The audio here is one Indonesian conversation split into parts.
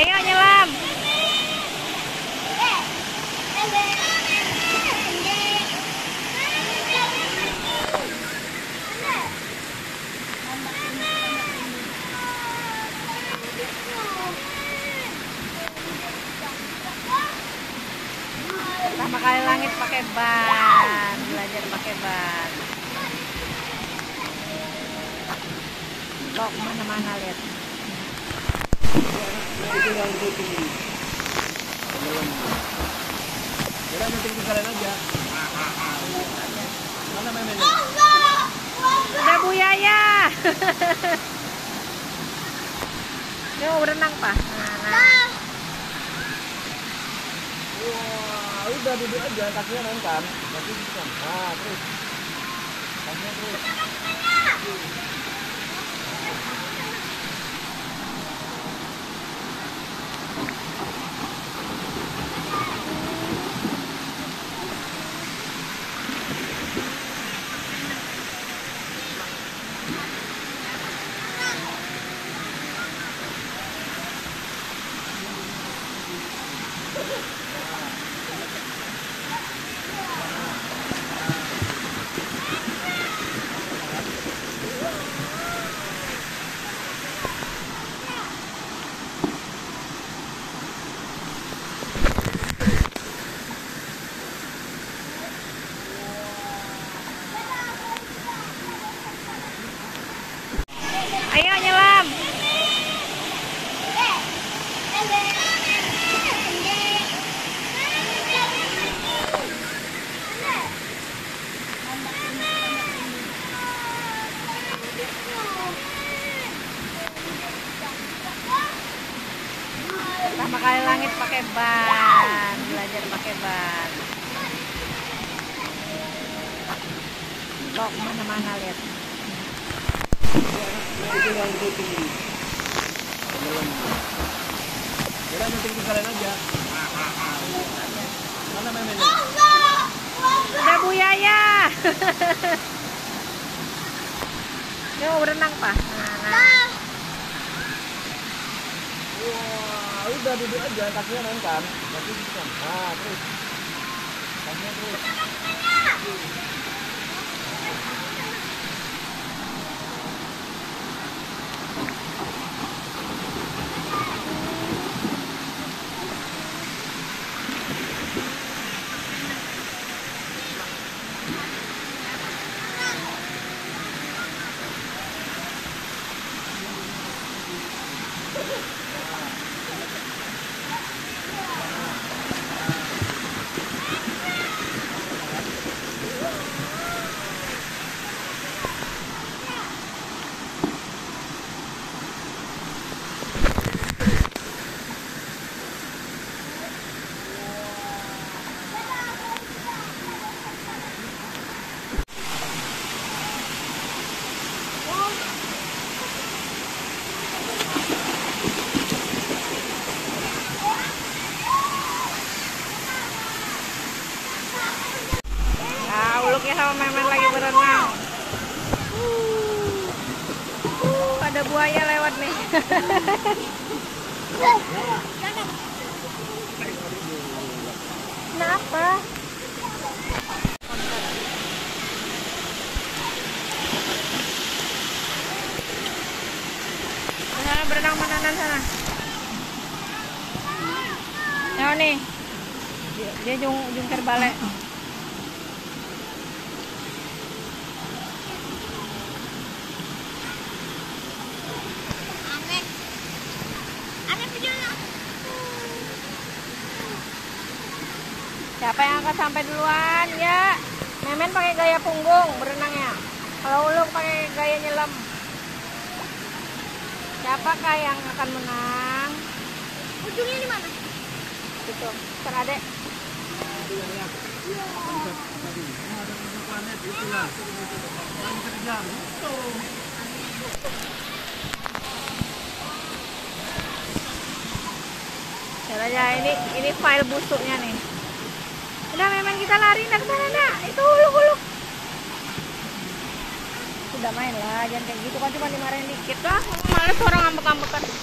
Ayo nyelam. Pertama kali langit pakai ban, belajar pakai ban. Kok ke mana-mana lihat. Nanti kita kalian aja. Mana memenya? Udah Bu Yaya. Dia mau berenang, Pak. Nah, nah. Wah, udah duduk aja, kakinya nempel. Kaki. Nah, terus. Kakinya terus. Ayo nyelam. Pertama kali langit pakai ban, belajar pakai ban. Kok ke mana-mana lihat. Mana? Udah Bu Yaya. Berenang, Pak. Nah, nah. Wah, udah duduk aja, kakinya nempel. Kaki gitu kan. Nah, terus. Kakinya terus. Nah, uluknya sama Memen lagi berenang. Uh, ada buaya lewat nih. Kenapa? Sana berenang mananan sana. Ayo nih. Dia jung, jungkir balik. Siapa yang akan sampai duluan? Ya, Memen pakai gaya punggung berenangnya. Kalau Ulung pakai gaya nyelam. Siapakah yang akan menang? Ujungnya di mana? Itu, terade. aja ini ini file busuknya nih kita lari nak sana nak. Itu huluk huluk. Sudah main lah jangan kayak gitu. Kan cuma dimarahin dikit lah. Males orang ngambek ambekan nih.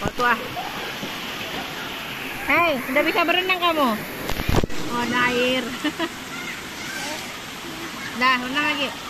Foto ah hei udah bisa berenang kamu? Oh ada air. Dah renang lagi.